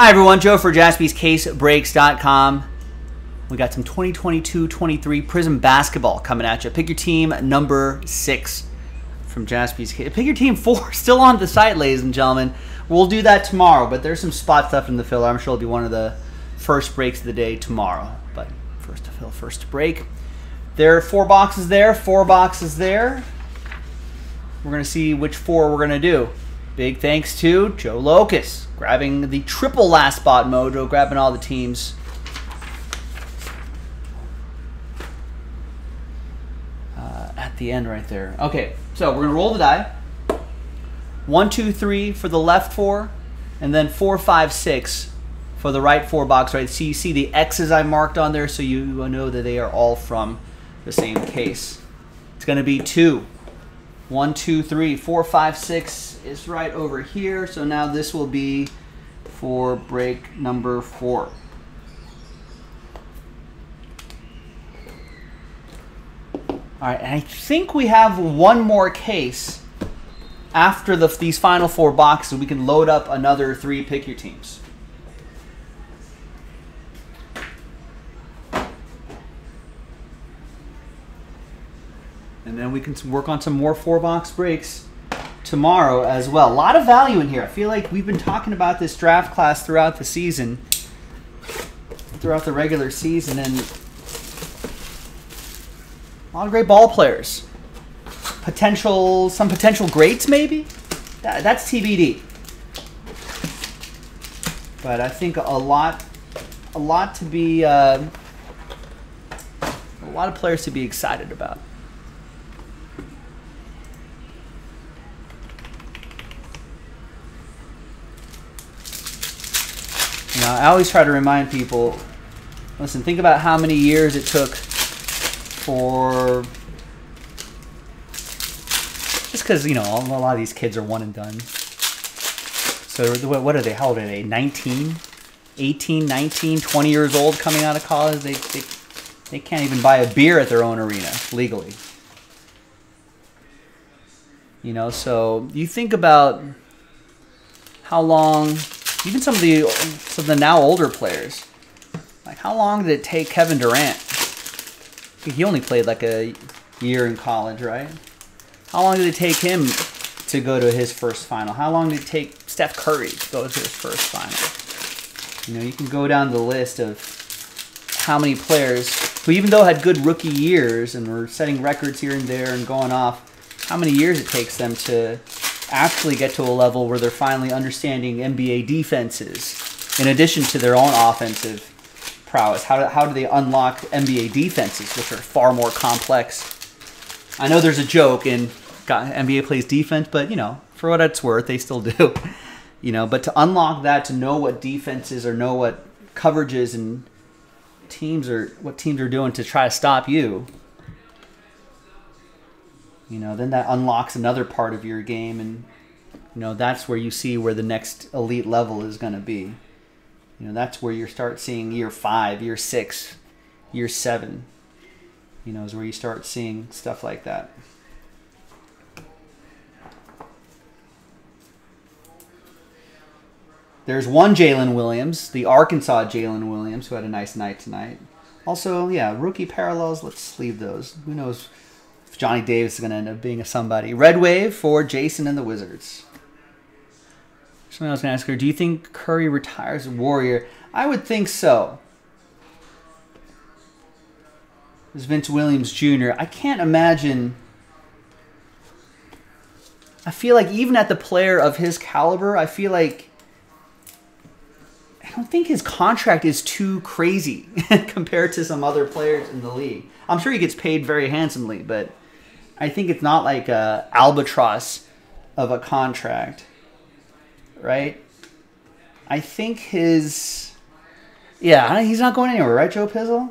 Hi, everyone. Joe for jaspyscasebreaks.com. We got some 2022-23 Prizm basketball coming at you. Pick your team number six from Jaspy's. Pick your team four, still on the site, ladies and gentlemen. We'll do that tomorrow, but there's some spot stuff in the filler. I'm sure it'll be one of the first breaks of the day tomorrow. But first to fill, first to break. There are four boxes there, four boxes there. We're going to see which four we're going to do. Big thanks to Joe Locus, grabbing the triple last spot mojo, grabbing all the teams. Uh, at the end right there. Okay, so we're going to roll the die. One, two, three for the left four, and then four, five, six for the right four box, right? So you see the X's I marked on there, so you know that they are all from the same case. It's going to be two. One, two, three, four, five, six is right over here. So now this will be for break number four. All right, and I think we have one more case after the, these final four boxes. We can load up another three pick your teams. And then we can work on some more four box breaks tomorrow as well. A lot of value in here. I feel like we've been talking about this draft class throughout the season, throughout the regular season, and a lot of great ball players. Potential, some potential greats maybe. That, that's TBD. But I think a lot, a lot to be, uh, a lot of players to be excited about. Know, I always try to remind people, listen, think about how many years it took for just because you know a lot of these kids are one and done. So what are they? How old are they? 19, 18, 19, 20 years old coming out of college. They they, they can't even buy a beer at their own arena legally. You know, so you think about how long even some of the some of the now older players. Like how long did it take Kevin Durant? he only played like a year in college, right? How long did it take him to go to his first final? How long did it take Steph Curry to go to his first final? You know, you can go down the list of how many players who, even though had good rookie years and were setting records here and there and going off, how many years it takes them to actually get to a level where they're finally understanding NBA defenses in addition to their own offensive prowess? How do, how do they unlock NBA defenses, which are far more complex? I know there's a joke in NBA plays defense, but you know, for what it's worth, they still do. You know, but to unlock that, to know what defenses or know what coverages and teams are, what teams are doing to try to stop you, you know, then that unlocks another part of your game, and you know that's where you see where the next elite level is going to be. You know, that's where you start seeing year five, year six, year seven. You know, is where you start seeing stuff like that. There's one Jalen Williams, the Arkansas Jalen Williams, who had a nice night tonight. Also, yeah, rookie parallels. Let's leave those. Who knows if Johnny Davis is going to end up being a somebody. Red Wave for Jason and the Wizards. Something else going to ask her, do you think Curry retires a Warrior? I would think so. This is Vince Williams Jr. I can't imagine. I feel like even at the player of his caliber, I feel like I don't think his contract is too crazy compared to some other players in the league. I'm sure he gets paid very handsomely, but I think it's not like a albatross of a contract, right? I think his, yeah, he's not going anywhere, right, Joe Pizzle?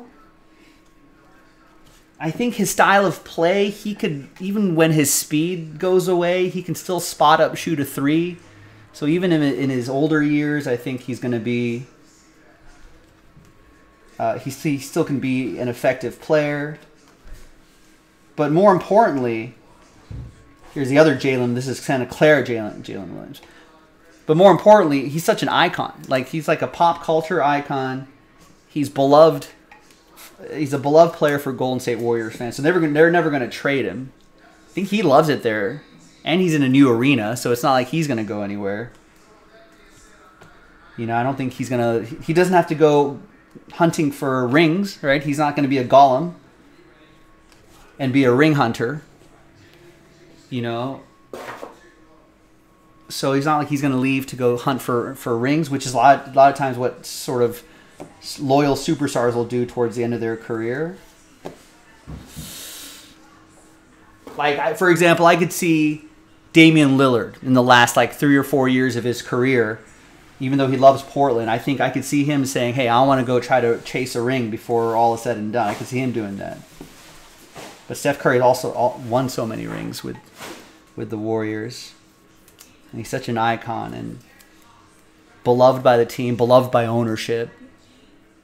I think his style of play, he could even when his speed goes away, he can still spot up, shoot a three. So even in, in his older years, I think he's going to be. Uh, he, he still can be an effective player. But more importantly, here's the other Jalen. This is Santa Clara Jalen Jalen Williams. But more importantly, he's such an icon. Like he's like a pop culture icon. He's beloved. He's a beloved player for Golden State Warriors fans. So they're they're never going to trade him. I think he loves it there, and he's in a new arena, so it's not like he's going to go anywhere. You know, I don't think he's gonna. He doesn't have to go hunting for rings, right? He's not going to be a golem and be a ring hunter. You know, so he's not like he's going to leave to go hunt for for rings, which is a lot a lot of times what sort of loyal superstars will do towards the end of their career. Like I, for example, I could see Damian Lillard in the last like three or four years of his career, even though he loves Portland. I think I could see him saying, "Hey, I want to go try to chase a ring before all is said and done." I could see him doing that. But Steph Curry also won so many rings with with the Warriors. And he's such an icon and beloved by the team, beloved by ownership,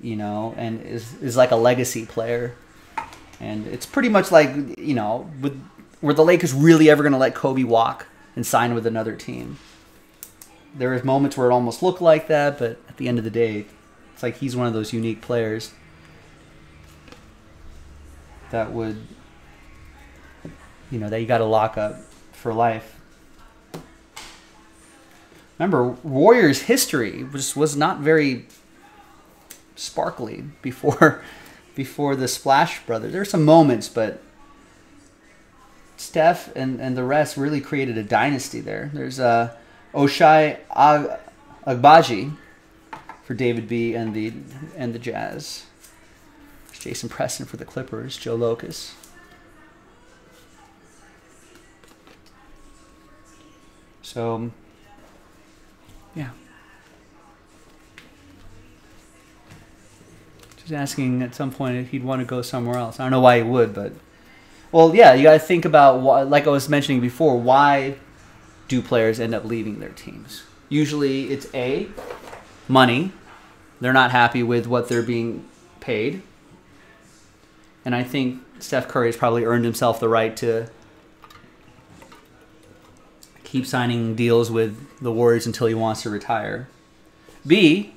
you know, and is is like a legacy player. And it's pretty much like, you know, with were the Lakers really ever going to let Kobe walk and sign with another team? There was moments where it almost looked like that, but at the end of the day, it's like he's one of those unique players that would you know, that you got to lock up for life. Remember, Warriors history was was not very sparkly before before the Splash Brothers. There were some moments, but Steph and, and the rest really created a dynasty there. There's uh, Ochai Ag- Agbaji for David B and the and the Jazz. There's Jason Preston for the Clippers. Joe Lucas. So um, yeah. Just asking at some point if he'd want to go somewhere else. I don't know why he would, but well, yeah, you got to think about why, like I was mentioning before, why do players end up leaving their teams? Usually it's A, money. They're not happy with what they're being paid. And I think Steph Curry has probably earned himself the right to keep signing deals with the Warriors until he wants to retire. B,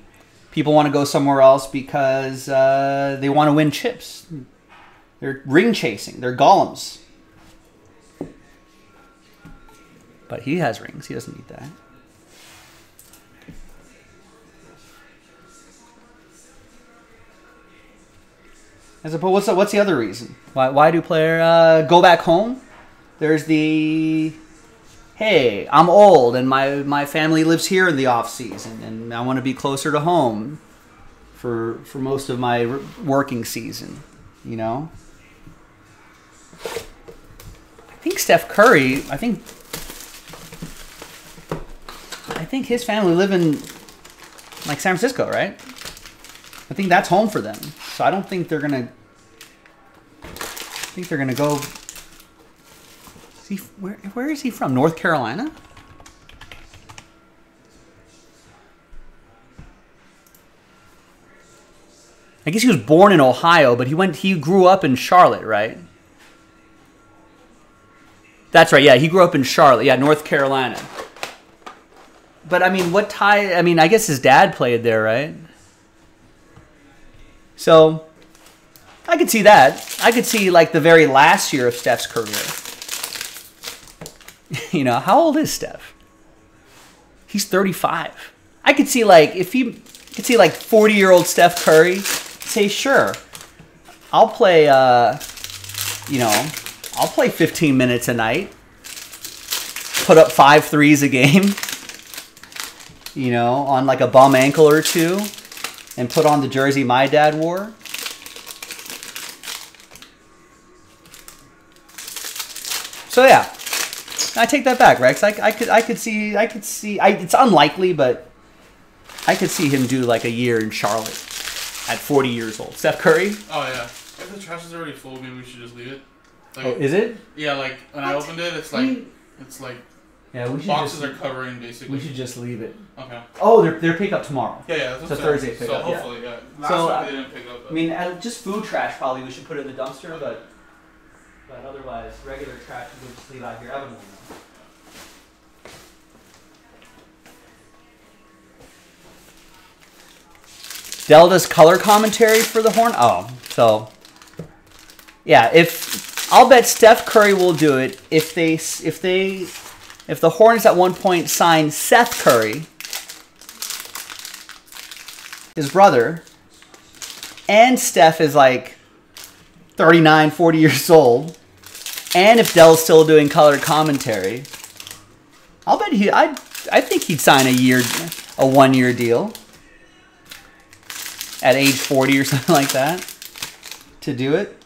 people want to go somewhere else because uh, they want to win chips. They're ring chasing. They're golems. But he has rings. He doesn't need that. I suppose what's the, what's the other reason? Why why do player uh, go back home? There's the hey, I'm old and my, my family lives here in the off season and I want to be closer to home for for most of my working season, you know? I think Steph Curry, I think I think his family live in like San Francisco, right? I think that's home for them. So I don't think they're going to I think they're going to go he where where is he from? North Carolina? I guess he was born in Ohio, but he went he grew up in Charlotte, right? That's right. Yeah, he grew up in Charlotte. Yeah, North Carolina. But I mean, what tie? I mean, I guess his dad played there, right? So I could see that. I could see like the very last year of Steph's career. you know, how old is Steph? He's 35. I could see like if he could see like 40 year old Steph Curry say, sure, I'll play. Uh, you know, I'll play 15 minutes a night. Put up five threes a game. You know, on like a bum ankle or two, and put on the jersey my dad wore. So yeah, I take that back, Rex. I, I could I could see I could see I, it's unlikely, but I could see him do like a year in Charlotte at 40 years old. Steph Curry. Oh yeah. If the trash is already full, maybe we should just leave it. Like, oh, is it? Yeah, like when what? I opened it, it's like it's like yeah, we should boxes just, are covering basically. We should just leave it. Okay. Oh, they're they're pick up tomorrow. Yeah, yeah. That's so Thursday pick so hopefully, yeah. yeah. so uh, they didn't pick up. I mean, uh, just food trash probably we should put it in the dumpster, but but Regular trash you would just leave out your oven window. Delta's color commentary for the horn. Oh, so yeah, if I'll bet Steph Curry will do it if they if they if the Hornets at one point sign Seth Curry, his brother, and Steph is like 39, 40 years old and if Dell's still doing color commentary, I'll bet he I I think he'd sign a year a one year deal at age 40 or something like that to do it.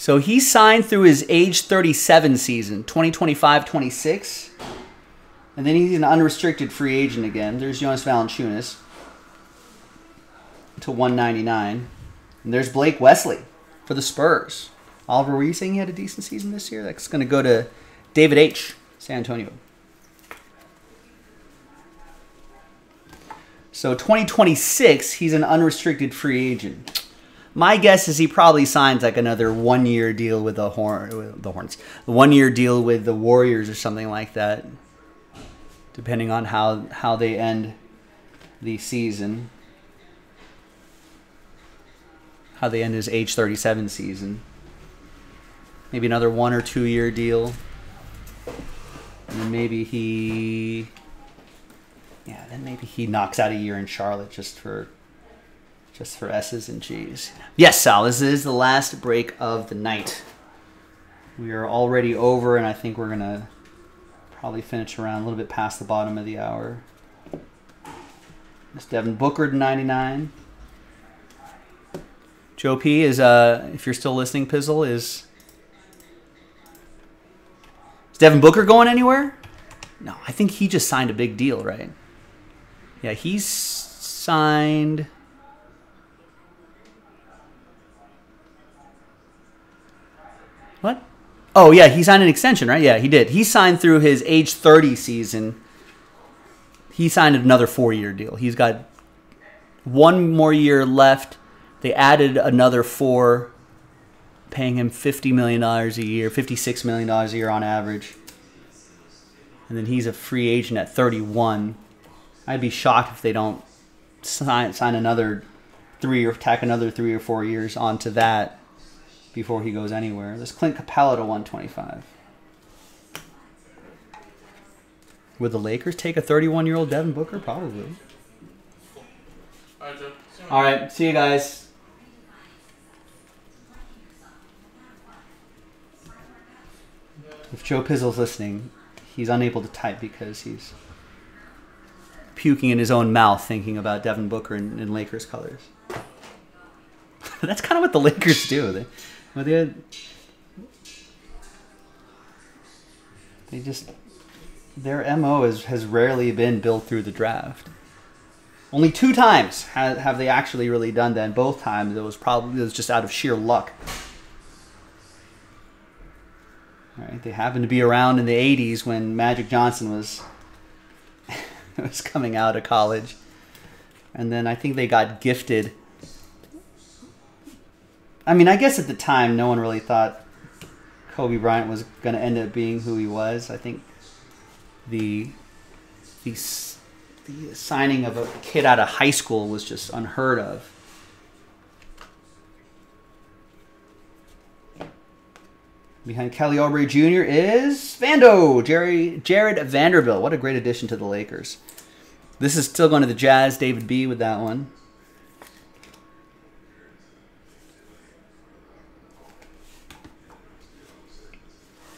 So he signed through his age 37 season, 2025 26. And then he's an unrestricted free agent again. There's Jonas Valanciunas to 199. And there's Blake Wesley for the Spurs. Oliver, were you saying he had a decent season this year? That's going to go to David H., San Antonio. So 2026, he's an unrestricted free agent. My guess is he probably signs like another one year deal with the horn, with the Hornets, the one year deal with the Warriors or something like that, depending on how how they end the season, how they end his age thirty seven season. Maybe another one or two year deal, and maybe he, yeah, then maybe he knocks out a year in Charlotte just for just for S's and G's. Yes, Sal, this is the last break of the night. We are already over, and I think we're going to probably finish around a little bit past the bottom of the hour. Miss Devin Booker 99. Joe P is, uh, if you're still listening, Pizzle, is. Is Devin Booker going anywhere? No, I think he just signed a big deal, right? Yeah, he's signed. What? Oh yeah, he signed an extension, right? Yeah, he did. He signed through his age 30 season. He signed another four-year deal. He's got one more year left. They added another four, paying him fifty million dollars a year, fifty-six million dollars a year on average. And then he's a free agent at 31. I'd be shocked if they don't sign sign another three or tack another three or four years onto that before he goes anywhere. There's Clint Capela to 125. Would the Lakers take a 31 year old Devin Booker? Probably. All right, Joe. All right, see you guys. If Joe Pizzle's listening, he's unable to type because he's puking in his own mouth thinking about Devin Booker in, in Lakers colors. That's kind of what the Lakers do. They, well, they, they just their mo is, has rarely been built through the draft. Only two times have, have they actually really done that. And both times it was probably it was just out of sheer luck. All right, they happened to be around in the '80s when Magic Johnson was was coming out of college, and then I think they got gifted. I mean, I guess at the time, no one really thought Kobe Bryant was going to end up being who he was. I think the the the signing of a kid out of high school was just unheard of. Behind Kelly Oubre Jr. is Vando, Jerry Jared Vanderbilt. What a great addition to the Lakers. This is still going to the Jazz. David B with that one.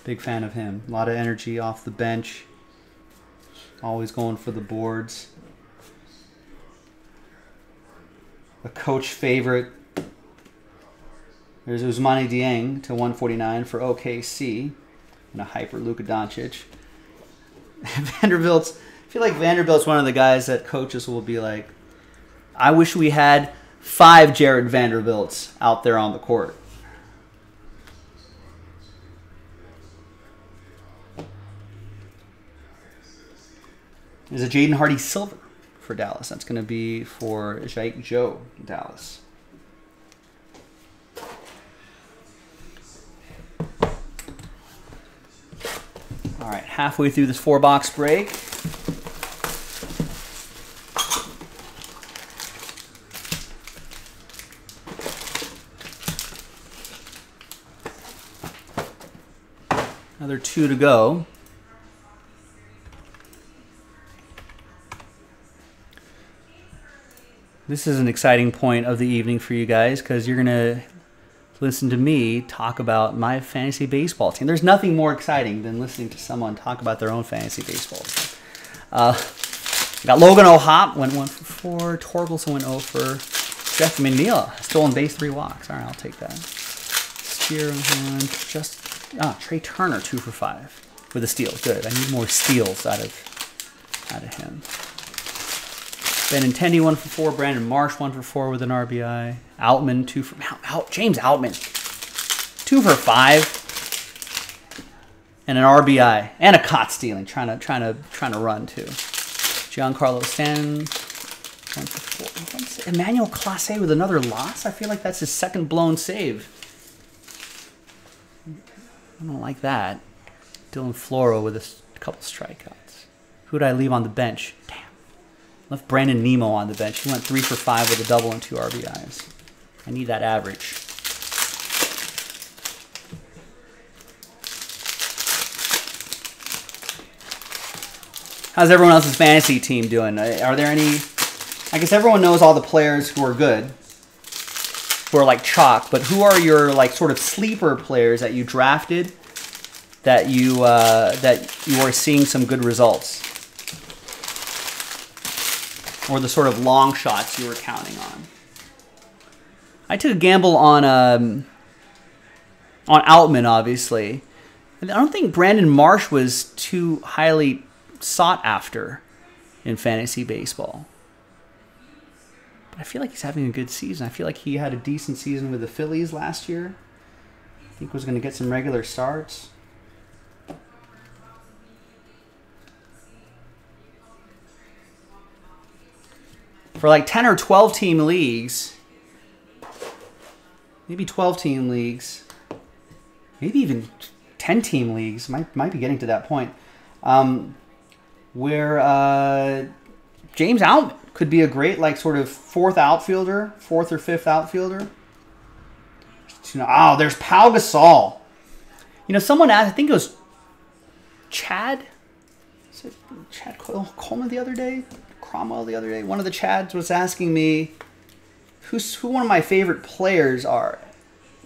Big fan of him. A lot of energy off the bench. Always going for the boards. A coach favorite. There's Ousmane Dieng to 149 for OKC. And a hyper Luka Doncic. Vanderbilt's. I feel like Vanderbilt's one of the guys that coaches will be like, I wish we had five Jared Vanderbilts out there on the court. Is a Jaden Hardy silver for Dallas. That's going to be for Jake Joe Dallas. All right, halfway through this four box break. Another two to go. This is an exciting point of the evening for you guys because you're going to listen to me talk about my fantasy baseball team. There's nothing more exciting than listening to someone talk about their own fantasy baseball team. Uh, got Logan O'Hoppe, went 1 for 4. Torkelson went 0 for. Jeff McNeil, still on base, three walks. All right, I'll take that. Steer, just Ah, Trea Turner, two for five with a steal. Good. I need more steals out of out of him. Benintendi, one for four. Brandon Marsh, one for four with an RBI. Outman, two for out, James Outman, two for five, and an RBI and a caught stealing, trying to trying to trying to run too. Giancarlo Stanton, one for four. Emmanuel Clase with another loss. I feel like that's his second blown save. I don't like that. Dylan Floro with a couple strikeouts. Who did I leave on the bench? Damn. Left Brandon Nimmo on the bench. He went three for five with a double and two RBIs. I need that average. How's everyone else's fantasy team doing? Uh, are there any? I guess everyone knows all the players who are good who are like chalk, but who are your like sort of sleeper players that you drafted that you uh, that you are seeing some good results, or the sort of long shots you were counting on? I took a gamble on um, on Outman, obviously. I don't think Brandon Marsh was too highly sought after in fantasy baseball. But I feel like he's having a good season. I feel like he had a decent season with the Phillies last year. I think was going to get some regular starts. For like 10 or 12 team leagues, maybe 12 team leagues, maybe even 10 team leagues, might, might be getting to that point, um, where uh, James Outman could be a great like sort of fourth outfielder, fourth or fifth outfielder. You know, oh, there's Pau Gasol. You know, someone asked, I think it was Chad. Chad Coleman the other day? Cromwell the other day. One of the Chads was asking me who's who one of my favorite players are.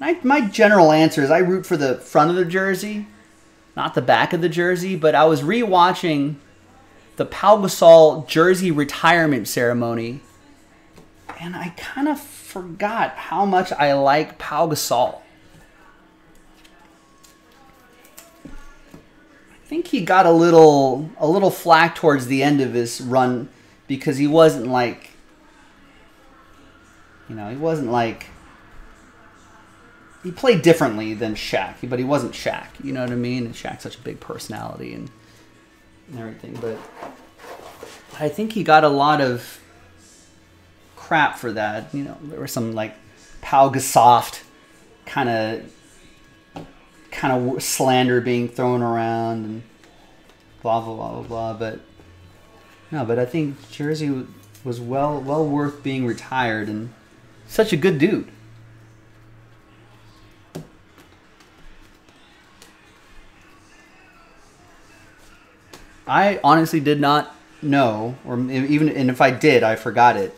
I, my general answer is I root for the front of the jersey, not the back of the jersey. But I was rewatching the Pau Gasol jersey retirement ceremony, and I kind of forgot how much I like Pau Gasol. I think he got a little a little flack towards the end of his run because he wasn't like you know, he wasn't like he played differently than Shaq, but he wasn't Shaq. You know what I mean? And Shaq's such a big personality and and everything. But I think he got a lot of crap for that. You know, there was some like Pau Gasoft kind of kind of slander being thrown around and blah blah blah blah blah. But no, but I think Jersey was well well worth being retired and such a good dude. I honestly did not know, or even and if I did, I forgot it.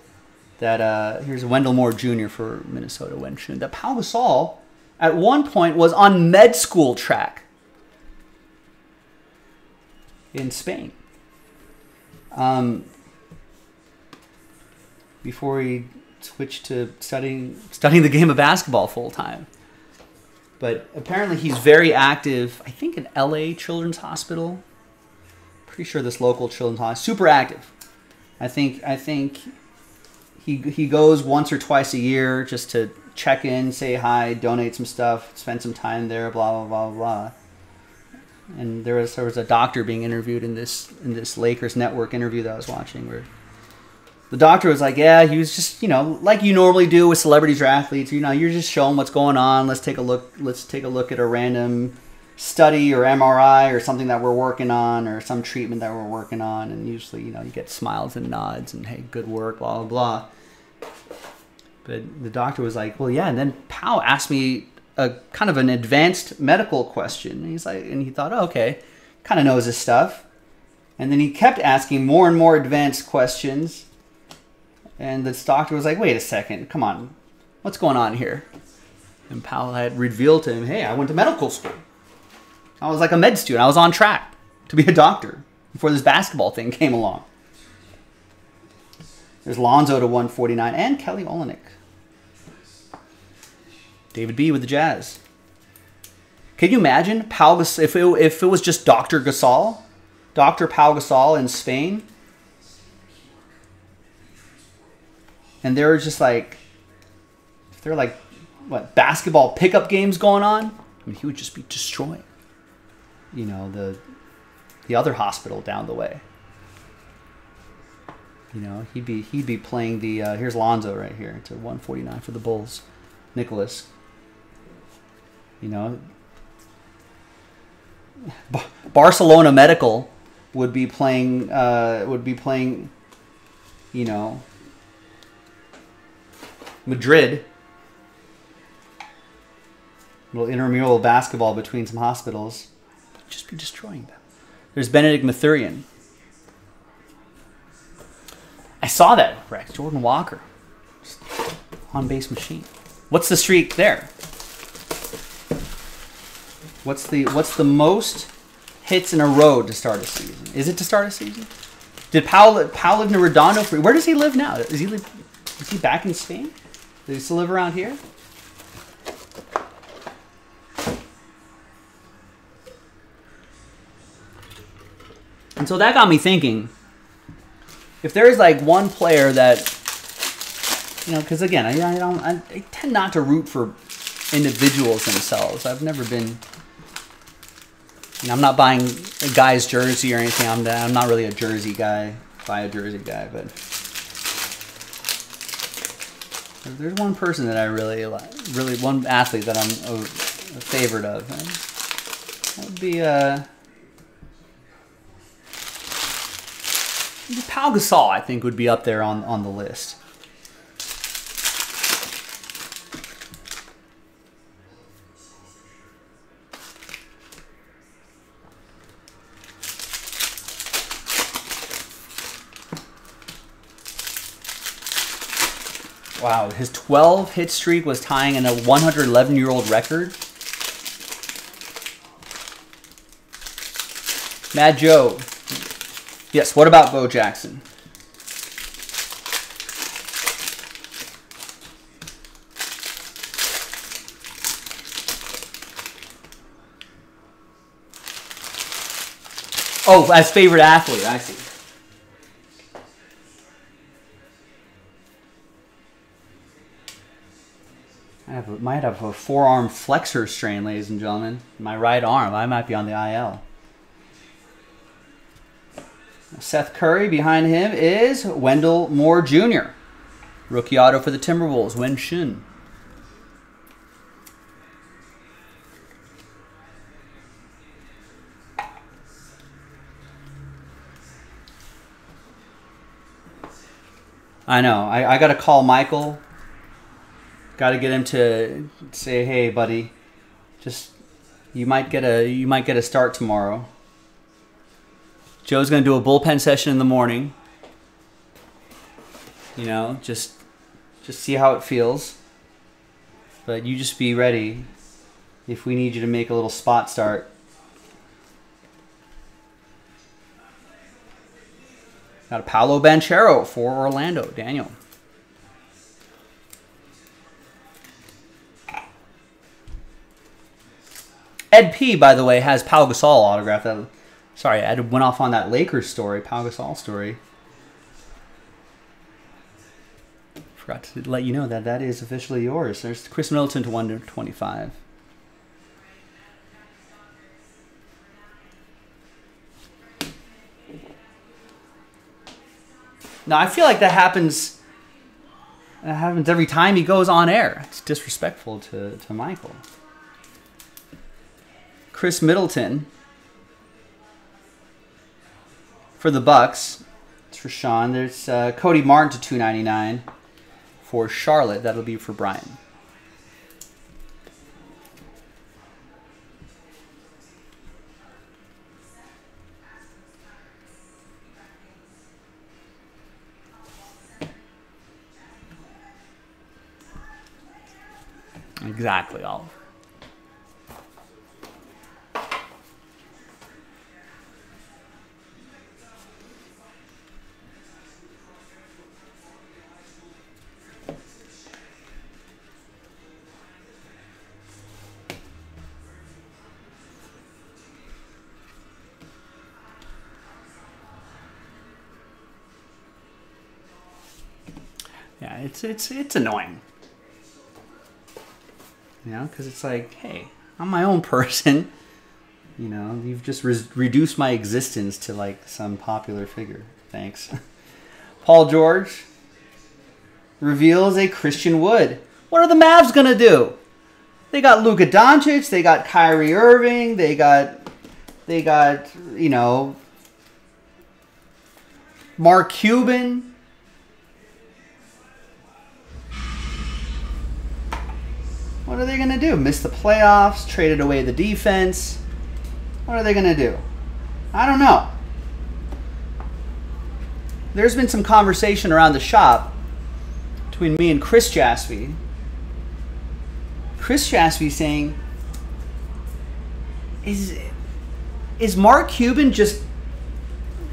That uh, here's Wendell Moore Jr. for Minnesota Wenshin. That Pau Gasol at one point was on med school track in Spain. Um, before he switched to studying studying the game of basketball full time. But apparently he's very active. I think in L.A. Children's Hospital pretty sure this local children's hospital super active. I think I think he he goes once or twice a year just to check in, say hi, donate some stuff, spend some time there, blah blah blah blah. And there was there was a doctor being interviewed in this in this Lakers network interview that I was watching where the doctor was like, "Yeah, he was just you know like you normally do with celebrities or athletes. You know, you're just showing what's going on. Let's take a look. Let's take a look at a random study or MRI or something that we're working on or some treatment that we're working on. And usually, you know, you get smiles and nods and hey, good work, blah blah blah." But the doctor was like, "Well, yeah." And then Powell asked me a kind of an advanced medical question. And he's like, and he thought, oh, okay, kind of knows his stuff. And then he kept asking more and more advanced questions. And this doctor was like, wait a second, come on, what's going on here? And Powell had revealed to him, hey, I went to medical school. I was like a med student. I was on track to be a doctor before this basketball thing came along. There's Lonzo to 149 and Kelly Olynyk. David B with the Jazz. Can you imagine Pau Gas- if it, if it was just Dr. Gasol, Dr. Pau Gasol in Spain, and there were just like, were like, what basketball pickup games going on, I mean, he would just be destroying, you know, the the other hospital down the way. You know, he'd be he'd be playing the uh, here's Lonzo right here to 149 for the Bulls, Nicholas you know, Barcelona Medical would be playing uh, would be playing, you know, Madrid. Little intramural basketball between some hospitals. Just be destroying them. There's Bennedict Mathurin. I saw that, Rex. Jordan Walker. On base machine. What's the streak there? What's the what's the most hits in a row to start a season? Is it to start a season? Did live in Redondo? Where does he live now? Is he live, is he back in Spain? Does he still live around here? And so that got me thinking. If there is like one player that, you know, because again, I, I don't, I, I tend not to root for individuals themselves. I've never been I'm not buying a guy's jersey or anything. I'm, I'm not really a jersey guy, buy a jersey guy, but there's one person that I really like, really one athlete that I'm a, a favorite of. And that would be uh, Pau Gasol. I think would be up there on on the list. Wow, his 12 hit streak was tying in a 111 year old record. Mad Joe. Yes, what about Bo Jackson? Oh, as favorite athlete, I see. Might have a forearm flexor strain, ladies and gentlemen. My right arm. I might be on the IL. Seth Curry behind him is Wendell Moore Jr. Rookie auto for the Timberwolves, Wen Shun. I know. I, I got to call Michael Got to get him to say, "Hey, buddy, just you might get a you might get a start tomorrow." Joe's going to do a bullpen session in the morning. You know, just just see how it feels. But you just be ready if we need you to make a little spot start. Got a Paolo Banchero for Orlando, Daniel. Ed P, by the way, has Paul Gasol autograph. That, sorry, I went off on that Lakers story, Paul Gasol story. Forgot to let you know that that is officially yours. There's Khris Middleton to 125. Now, I feel like that happens that happens every time he goes on air. It's disrespectful to, to Michael. Khris Middleton for the Bucks. It's for Sean. There's uh, Cody Martin to 299 for Charlotte. That'll be for Brian. Exactly, Oliver. Yeah, it's it's it's annoying. You know, because it's like, hey, I'm my own person. You know, you've just re- reduced my existence to like some popular figure. Thanks. Paul George reveals a Christian Wood. What are the Mavs gonna do? They got Luka Doncic, they got Kyrie Irving, they got they got you know Mark Cuban. What are they going to do? Miss the playoffs? Traded away the defense? What are they going to do? I don't know. There's been some conversation around the shop between me and Chris Jaspy. Chris Jaspy saying, "Is is Mark Cuban just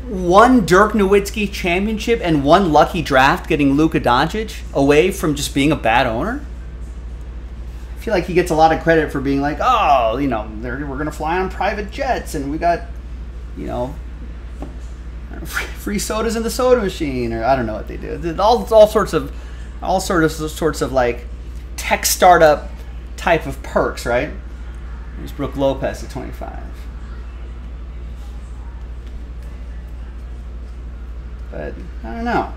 one Dirk Nowitzki championship and one lucky draft getting Luka Doncic away from just being a bad owner?" Feel like he gets a lot of credit for being like, oh, you know, we're going to fly on private jets and we got, you know, free sodas in the soda machine or I don't know what they do. All, all sorts of, all sorts of sorts of like tech startup type of perks, right? There's Brooke Lopez at 25. But I don't know.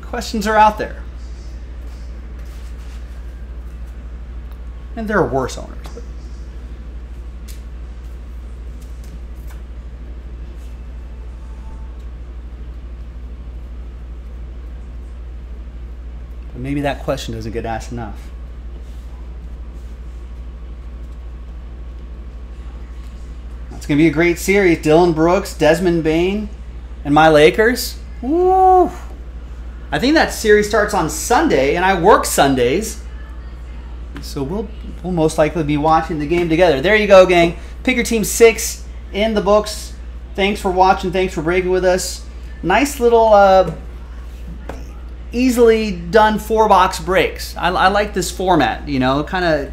Questions are out there. And there are worse owners. But. maybe that question doesn't get asked enough. It's going to be a great series. Dillon Brooks, Desmond Bane, and my Lakers. Woo! I think that series starts on Sunday, and I work Sundays. So we'll we'll most likely be watching the game together. There you go, gang. Pick your team six in the books. Thanks for watching. Thanks for breaking with us. Nice little, uh, easily done four box breaks. I, I like this format. You know, kind of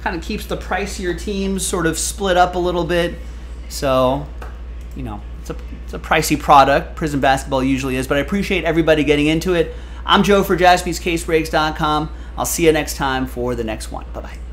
kind of keeps the pricier teams sort of split up a little bit. So, you know, it's a it's a pricey product. Prizm basketball usually is, but I appreciate everybody getting into it. I'm Joe for JaspysCaseBreaks.com. I'll see you next time for the next one. Bye bye.